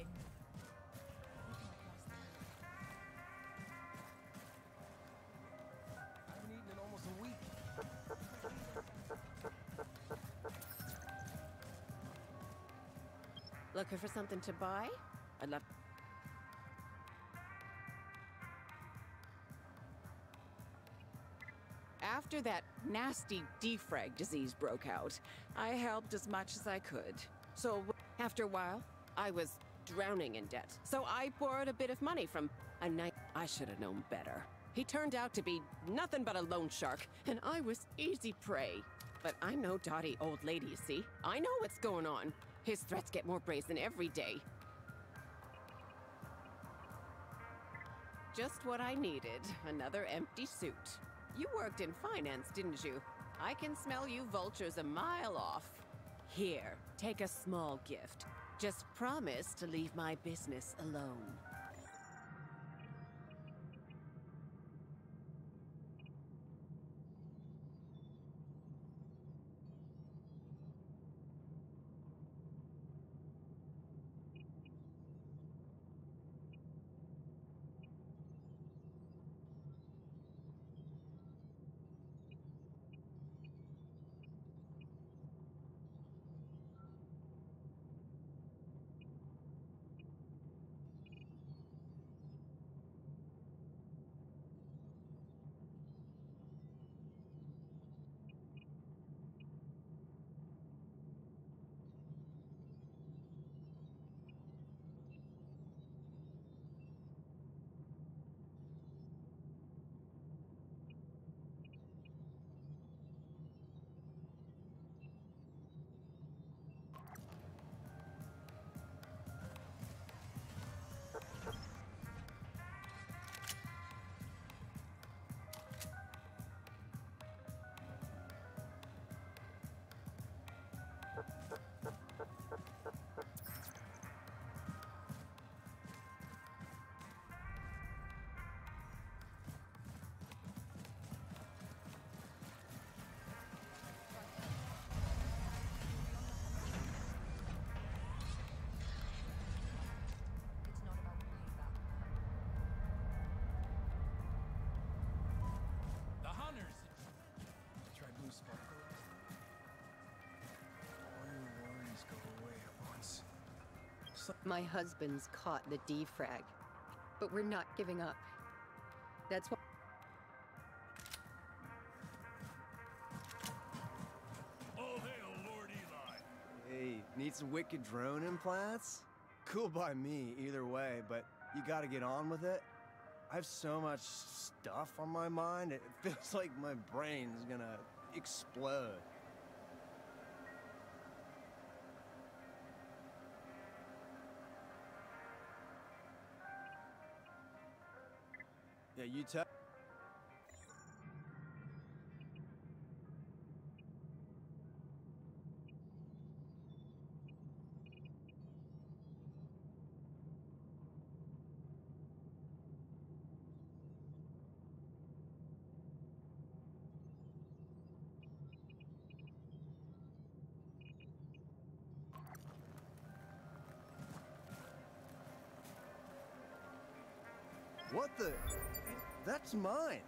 win. I haven't eaten in almost a week. Looking for something to buy? I'd love... After that nasty defrag disease broke out, I helped as much as I could. So after a while, I was drowning in debt. So I borrowed a bit of money from a knight. I should have known better. He turned out to be nothing but a loan shark, and I was easy prey. But I'm no dotty old lady, you see. I know what's going on. His threats get more brazen every day. Just what I needed, another empty suit. You worked in finance, didn't you? I can smell you vultures a mile off. Here, take a small gift. Just promise to leave my business alone. My husband's caught the defrag, but we're not giving up. That's why. All hail Lord Eli! Hey, need some wicked drone implants? Cool by me, either way, but you gotta get on with it. I have so much stuff on my mind, it feels like my brain's gonna explode. Yeah, you tell. What the? That's mine.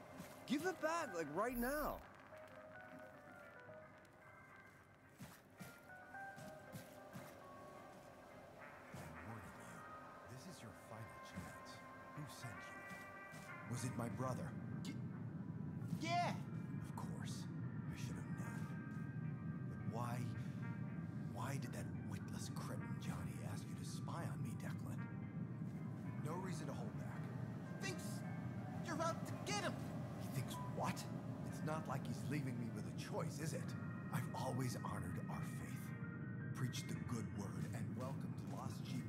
Give it back, like right now. Not like he's leaving me with a choice, is it? I've always honored our faith, preached the good word, and welcomed lost sheep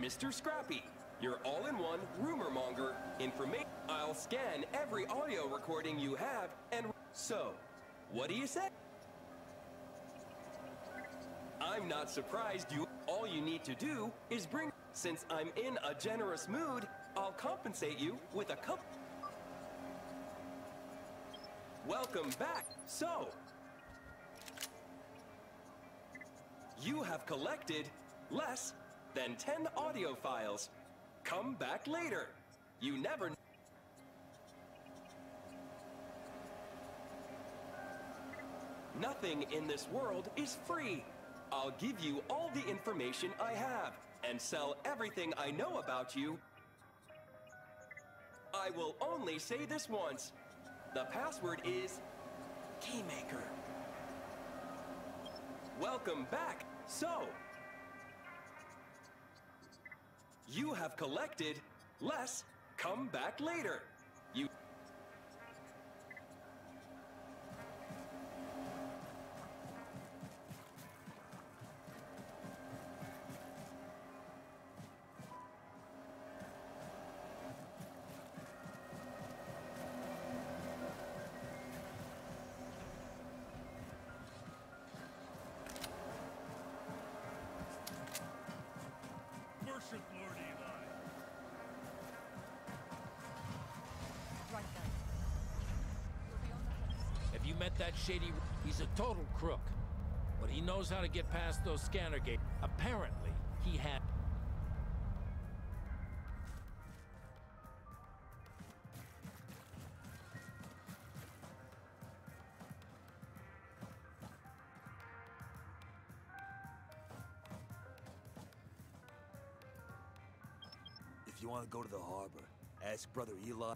Mr. Scrappy, your all-in-one rumor monger. Information. I'll scan every audio recording you have and. So, what do you say? I'm not surprised you. All you need to do is bring. Since I'm in a generous mood, I'll compensate you with a cup. Welcome back. So, you have collected less than 10 audio files. Come back later. You never Nothing in this world is free. I'll give you all the information I have and sell everything I know about you. I will only say this once. The password is Keymaker. Welcome back. So, you have collected less. Come back later. Met that shady? He's a total crook. But he knows how to get past those scanner gates. Apparently, he had... If you want to go to the harbor, ask Brother Eli.